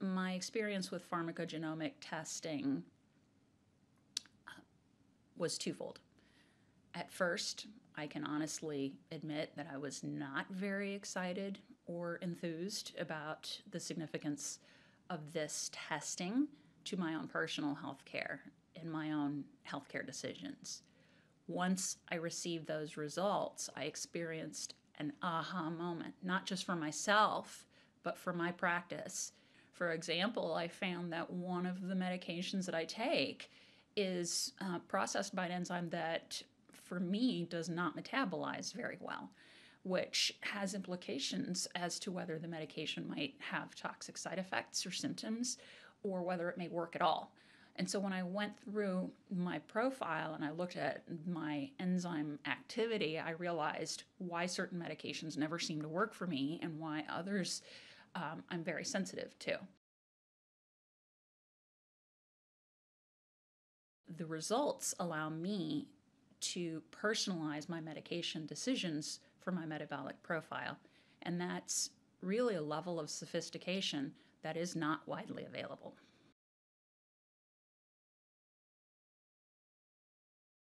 my experience with pharmacogenomic testing uh, was twofold. At first, I can honestly admit that I was not very excited or enthused about the significance of this testing to my own personal health care and my own healthcare decisions. Once I received those results, I experienced an aha moment, not just for myself, but for my practice. For example, I found that one of the medications that I take is uh, processed by an enzyme that, for me, does not metabolize very well, which has implications as to whether the medication might have toxic side effects or symptoms or whether it may work at all. And so when I went through my profile and I looked at my enzyme activity, I realized why certain medications never seem to work for me and why others um, I'm very sensitive to. The results allow me to personalize my medication decisions for my metabolic profile, and that's really a level of sophistication that is not widely available.